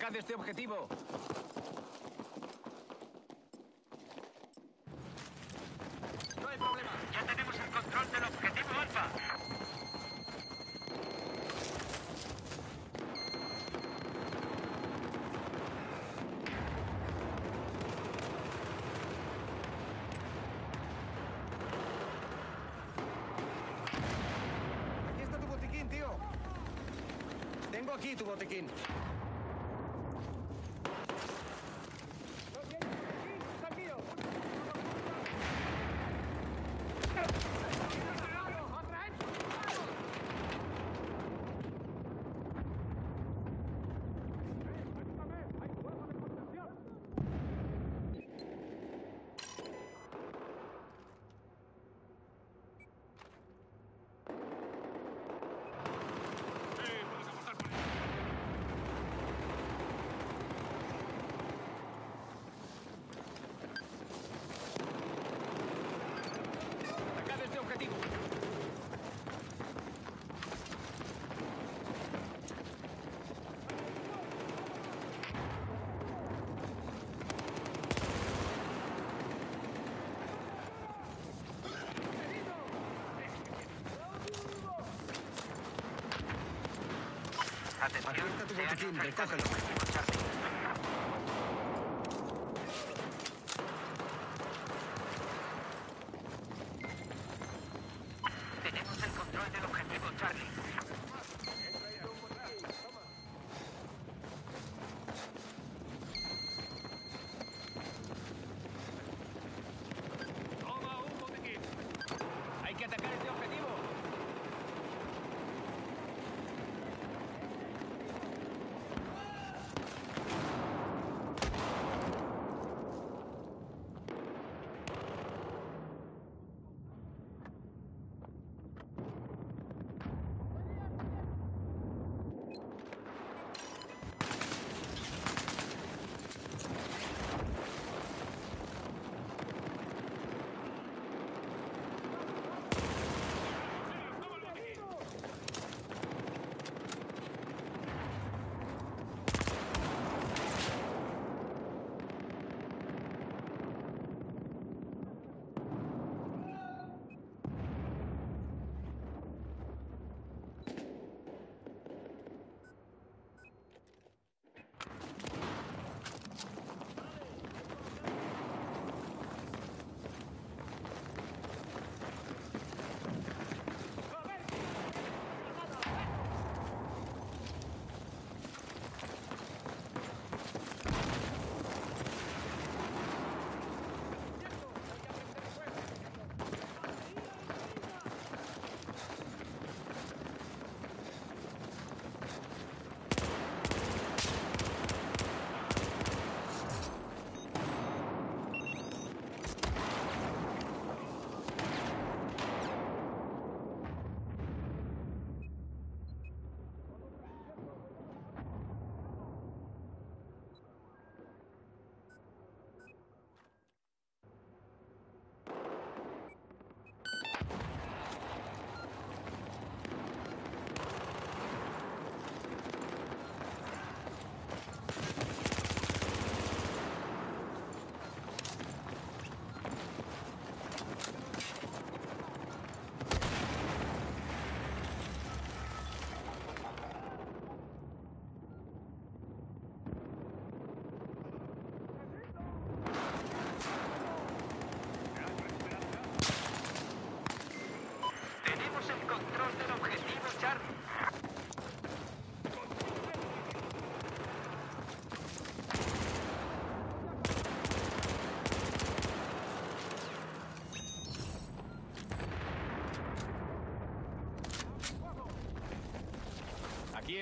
Atacad este objetivo. No hay problema. Ya tenemos el control del objetivo Alfa. Aquí está tu botiquín, tío. Tengo aquí tu botiquín. Atacad este objetivo. Atención, está tu botiquín, recógelo.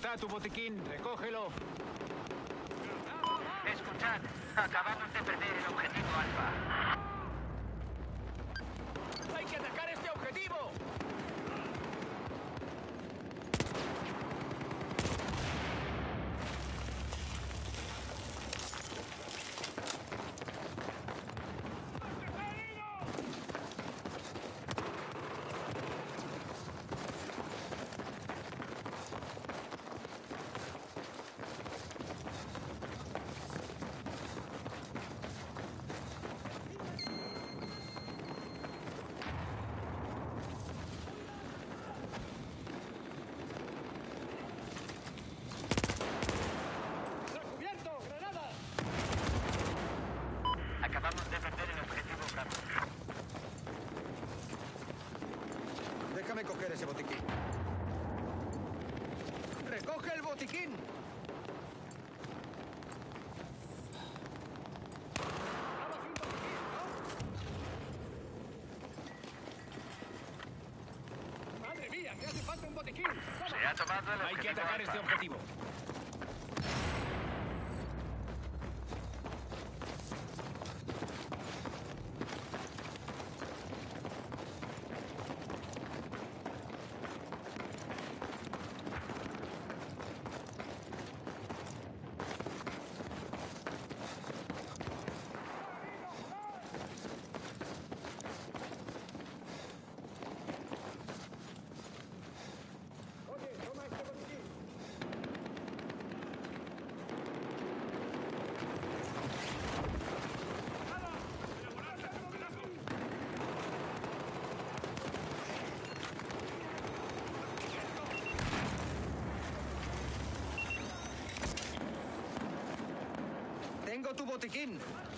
Está tu botiquín. Recógelo. Escuchad, acabamos de perder el objetivo Alfa. ¡Hay que atacar este objetivo! Recoger ese botiquín. ¡Recoge el botiquín! ¡Madre mía! ¡Que hace falta un botiquín! ¡Vamos! Se ha tomado el Hay que atacar este objetivo. Tengo tu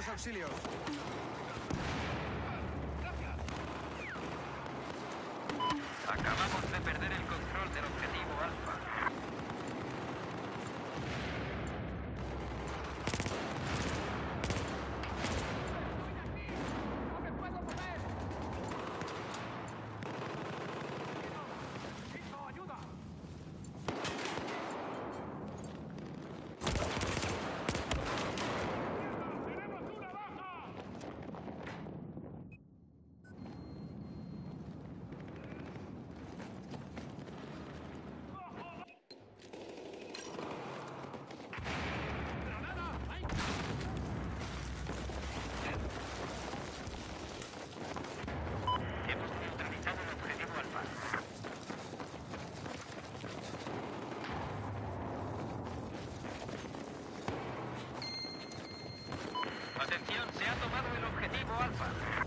primeros auxilios. Acabamos de perder el control del objetivo Alfa. Bravo Alfa.